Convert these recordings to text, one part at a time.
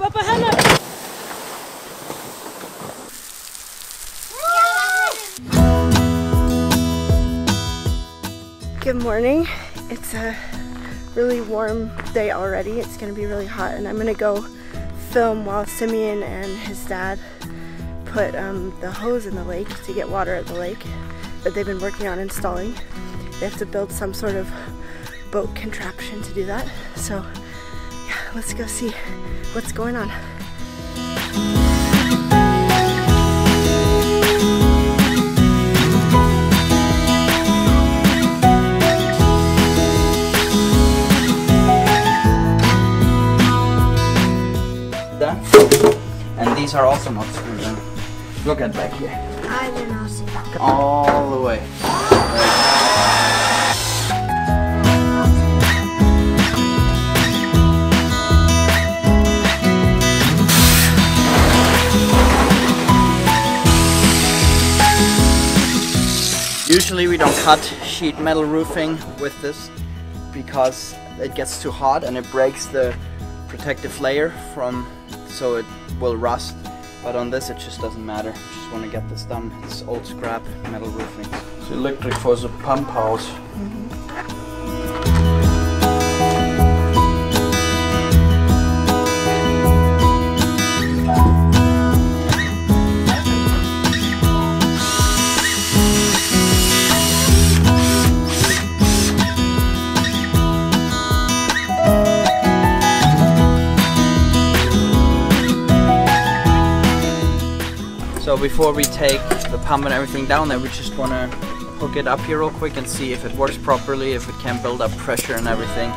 Up, up. Good morning. It's a really warm day already. It's gonna be really hot and I'm gonna go film while Simeon and his dad put um, the hose in the lake to get water at the lake that they've been working on installing. They have to build some sort of boat contraption to do that. So let's go see what's going on. And these are also not screwed in. Look at back here. I did not see that. All the way. Usually we don't cut sheet metal roofing with this because it gets too hot and it breaks the protective layer from so it will rust. But on this it just doesn't matter. Just want to get this done. It's old scrap metal roofing. It's electric for the pump house. So before we take the pump and everything down there, we just want to hook it up here real quick and see if it works properly, if it can build up pressure and everything.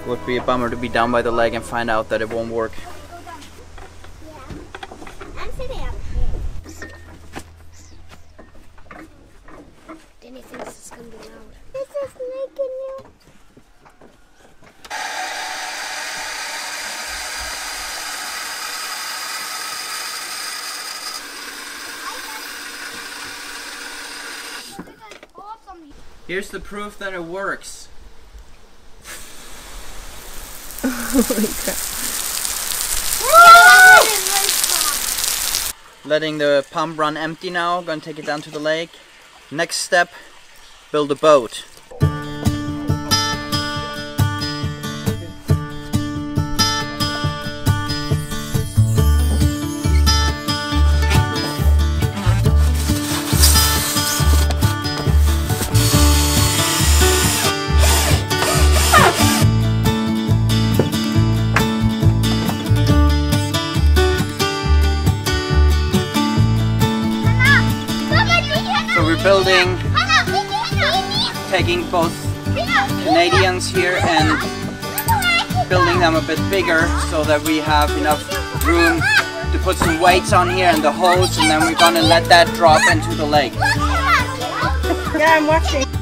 It would be a bummer to be down by the leg and find out that it won't work. I'm sitting up. Danny thinks it's gonna be loud. This is making you. Here's the proof that it works. Holy crap. Letting the pump run empty now, gonna take it down to the lake. Next step, build a boat. Taking both Canadians here and building them a bit bigger so that we have enough room to put some weights on here and the hose and then we're gonna let that drop into the lake. Yeah, I'm watching.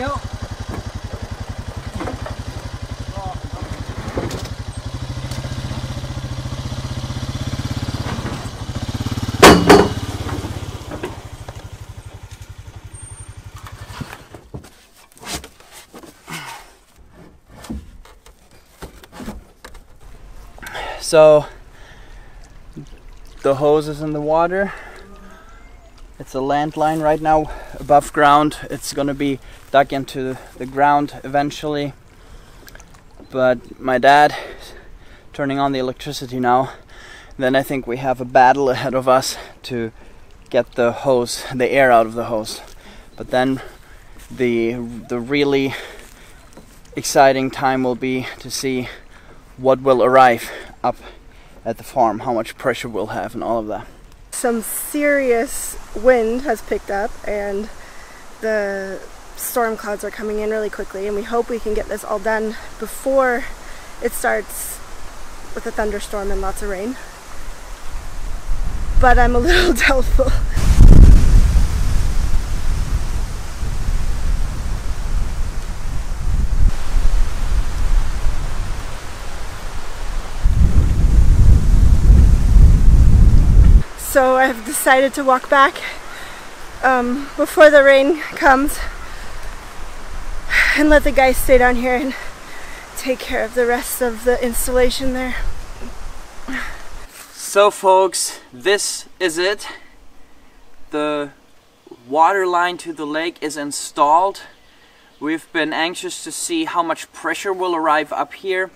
Yep. So the hose is in the water. It's a landline right now above ground. It's gonna be dug into the ground eventually. But my dad turning on the electricity now. Then I think we have a battle ahead of us to get the hose, the air out of the hose. But then the the really exciting time will be to see what will arrive up at the farm, how much pressure we'll have, and all of that. Some serious wind has picked up, and the storm clouds are coming in really quickly. And we hope we can get this all done before it starts with a thunderstorm and lots of rain. But I'm a little doubtful. So I've decided to walk back um, before the rain comes and let the guys stay down here and take care of the rest of the installation there. So folks, this is it. The water line to the lake is installed. We've been anxious to see how much pressure will arrive up here.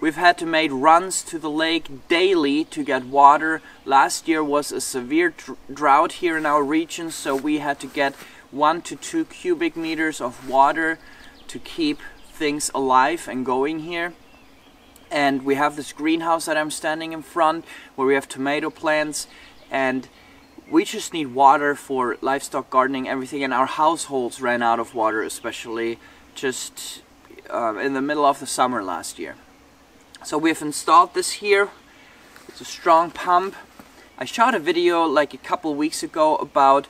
We've had to make runs to the lake daily to get water. Last year was a severe drought here in our region, so we had to get one to two cubic meters of water to keep things alive and going here. And we have this greenhouse that I'm standing in front where we have tomato plants and we just need water for livestock gardening, everything, and our households ran out of water, especially just uh, in the middle of the summer last year. So we've installed this here. It's a strong pump. I shot a video like a couple weeks ago about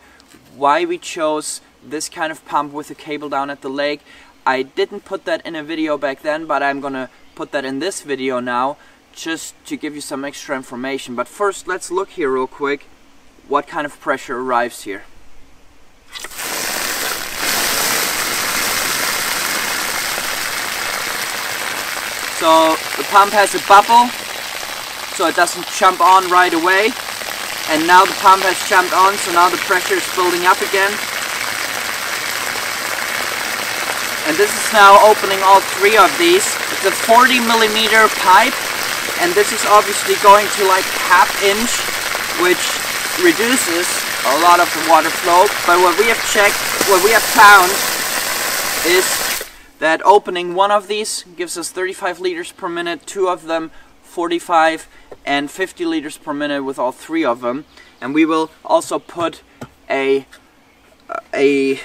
why we chose this kind of pump with a cable down at the lake. I didn't put that in a video back then, but I'm gonna put that in this video now just to give you some extra information. But first, let's look here real quick what kind of pressure arrives here. So the pump has a bubble so it doesn't jump on right away. And now the pump has jumped on so now the pressure is building up again. And this is now opening all three of these. It's a 40 millimeter pipe and this is obviously going to like half inch which reduces a lot of the water flow. But what we have checked, what we have found is that opening one of these gives us 35 liters per minute, two of them 45 and 50 liters per minute with all three of them. And we will also put a, a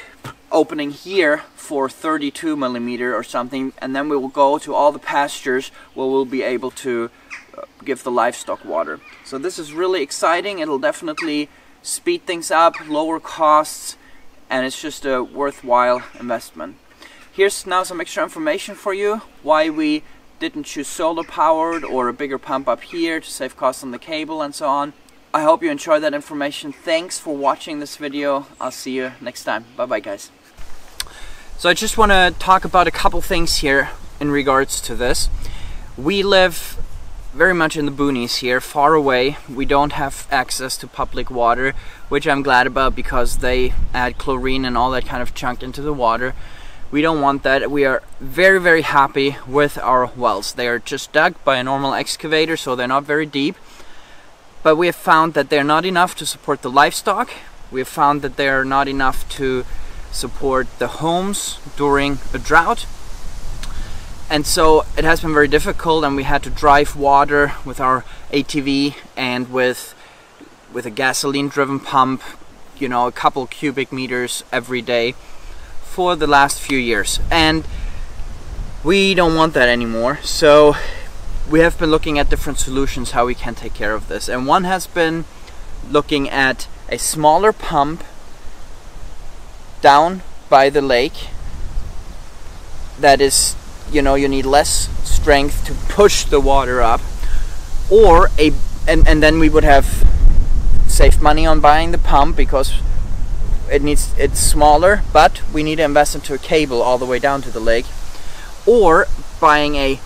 opening here for 32 millimeter or something and then we will go to all the pastures where we'll be able to uh, give the livestock water. So this is really exciting. It'll definitely speed things up, lower costs, and it's just a worthwhile investment. Here's now some extra information for you why we didn't choose solar powered or a bigger pump up here to save costs on the cable and so on. I hope you enjoyed that information. Thanks for watching this video. I'll see you next time. Bye bye guys. So I just want to talk about a couple things here in regards to this. We live very much in the boonies here, far away. We don't have access to public water, which I'm glad about because they add chlorine and all that kind of junk into the water. We don't want that. We are very, very happy with our wells. They are just dug by a normal excavator, so they're not very deep. But we have found that they're not enough to support the livestock. We have found that they're not enough to support the homes during a drought. And so it has been very difficult and we had to drive water with our ATV and with with a gasoline driven pump, you know, a couple cubic meters every day for the last few years and we don't want that anymore. So we have been looking at different solutions how we can take care of this and one has been looking at a smaller pump down by the lake that is you know you need less strength to push the water up or a and, and then we would have saved money on buying the pump because it needs it's smaller but we need to invest into a cable all the way down to the lake or buying a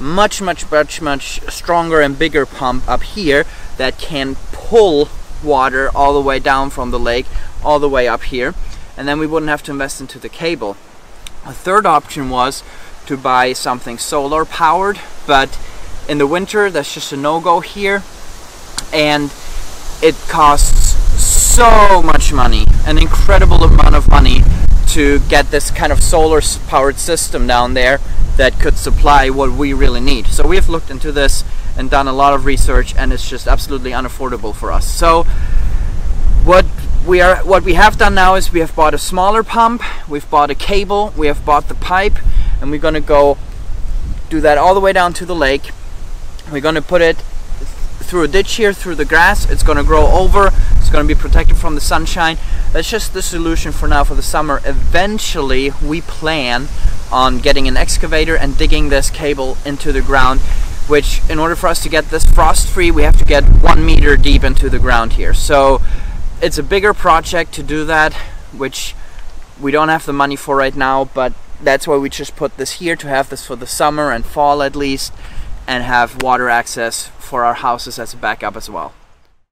much, much, much, much stronger and bigger pump up here that can pull water all the way down from the lake, all the way up here. And then we wouldn't have to invest into the cable. A third option was to buy something solar powered, but in the winter that's just a no-go here. And it costs so much money, an incredible amount of money to get this kind of solar powered system down there that could supply what we really need. So we have looked into this and done a lot of research and it's just absolutely unaffordable for us. So what we are what we have done now is we have bought a smaller pump, we've bought a cable, we have bought the pipe and we're going to go do that all the way down to the lake. We're going to put it through a ditch here through the grass. It's going to grow over. It's going to be protected from the sunshine. That's just the solution for now for the summer. Eventually, we plan on getting an excavator and digging this cable into the ground which in order for us to get this frost free we have to get one meter deep into the ground here so it's a bigger project to do that which we don't have the money for right now but that's why we just put this here to have this for the summer and fall at least and have water access for our houses as a backup as well